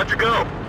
Roger, go.